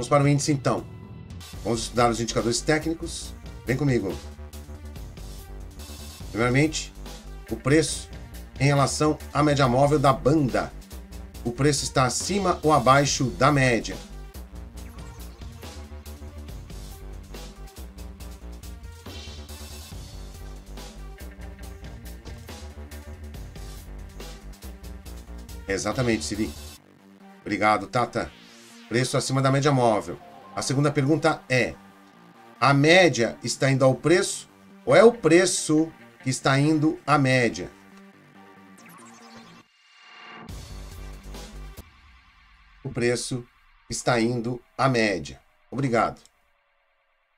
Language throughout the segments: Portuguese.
Vamos para o índice então. Vamos estudar os indicadores técnicos. Vem comigo. Primeiramente, o preço em relação à média móvel da banda. O preço está acima ou abaixo da média? Exatamente, Siri. Obrigado, Tata. Preço acima da média móvel. A segunda pergunta é: a média está indo ao preço ou é o preço que está indo à média? O preço está indo à média. Obrigado.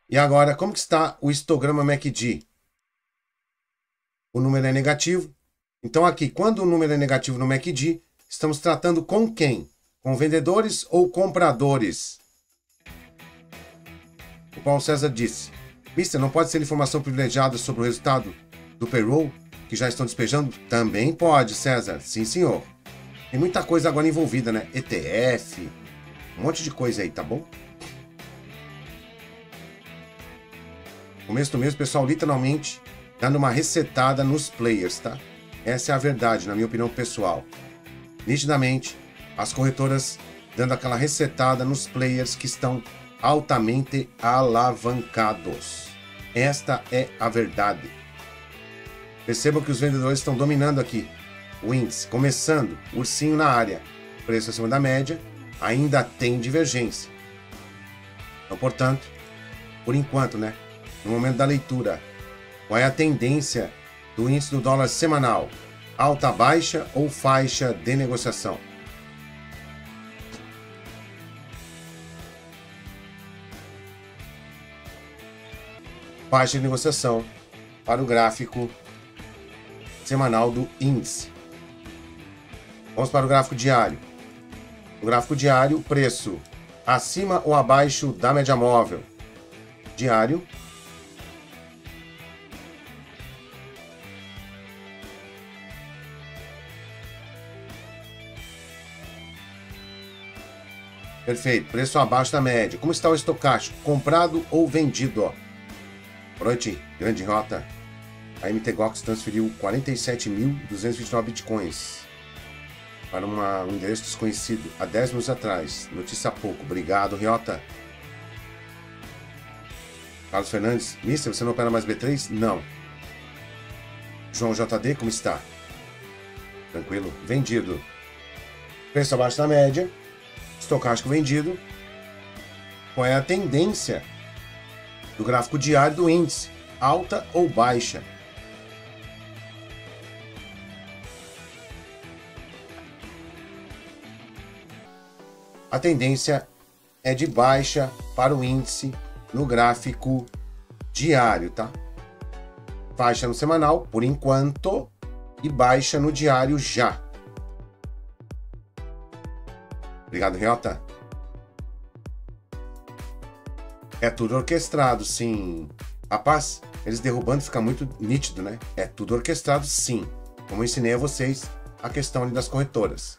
E agora, como que está o histograma MACD? O número é negativo. Então aqui, quando o número é negativo no MACD, estamos tratando com quem? Com vendedores ou compradores? O Paulo César disse: Mister, não pode ser informação privilegiada sobre o resultado do payroll que já estão despejando? Também pode, César. Sim, senhor. Tem muita coisa agora envolvida, né? ETF, um monte de coisa aí, tá bom? Começo do mês, pessoal literalmente dando uma resetada nos players, tá? Essa é a verdade, na minha opinião pessoal. Nitidamente, as corretoras dando aquela resetada nos players que estão altamente alavancados. Esta é a verdade. Percebam que os vendedores estão dominando aqui o índice. Começando, ursinho na área, preço acima da média, ainda tem divergência. Então, portanto, por enquanto, né, no momento da leitura, qual é a tendência do índice do dólar semanal? Alta, baixa ou faixa de negociação? Faixa de negociação para o gráfico semanal do índice. Vamos para o gráfico diário. No gráfico diário, preço acima ou abaixo da média móvel. Diário. Perfeito. Preço abaixo da média. Como está o estocástico? Comprado ou vendido? Ó. Noite, grande rota. A MTGOX transferiu 47.229 bitcoins para uma, um endereço desconhecido há 10 minutos atrás. Notícia há pouco. Obrigado, Riota. Carlos Fernandes, Mister, você não opera mais B3? Não. João JD, como está? Tranquilo? Vendido. Preço abaixo da média. Estocástico vendido. Qual é a tendência do gráfico diário do índice? Alta ou baixa? a tendência é de baixa para o índice no gráfico diário, tá? Baixa no semanal, por enquanto, e baixa no diário já. Obrigado, Riota. É tudo orquestrado, sim. Rapaz, eles derrubando fica muito nítido, né? É tudo orquestrado, sim. Como eu ensinei a vocês, a questão das corretoras.